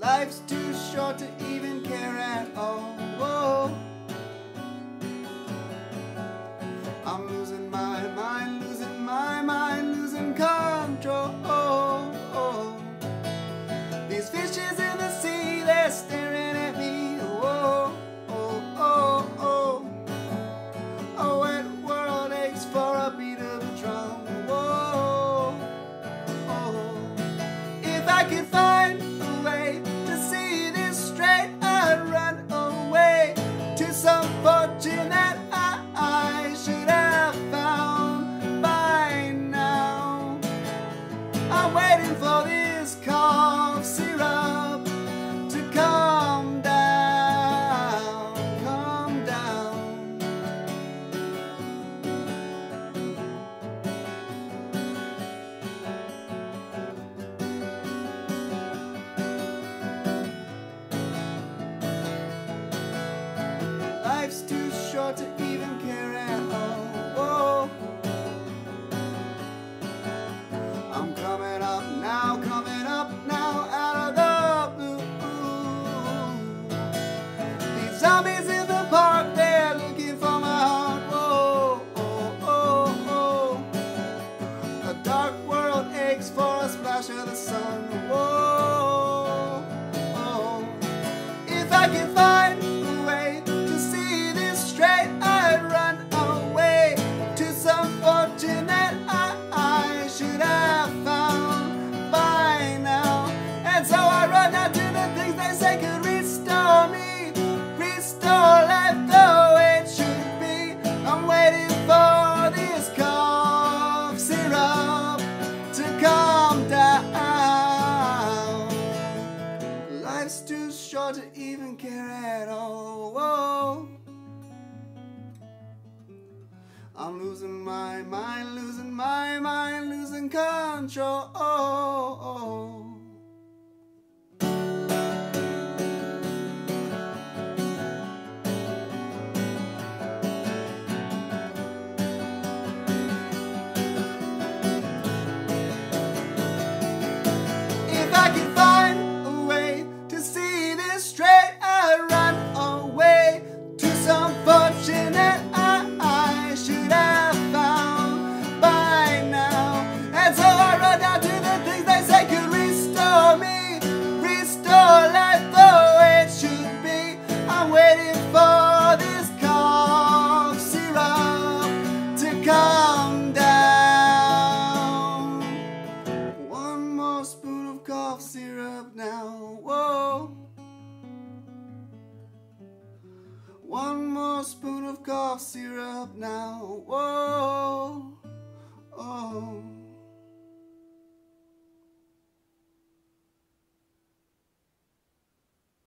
Life's too short to even care at all. Whoa. Life's too short to even care at all. Whoa. I'm coming up now, coming up now out of the blue. These zombies in the park, they're looking for my heart. Whoa, oh, oh, oh. The dark world aches for a splash of the sun. Whoa, oh. If I can short to even care at all. Whoa. I'm losing my mind, losing my mind, losing control. more spoon of cough syrup now. Whoa. One more spoon of cough syrup now. Whoa. Oh.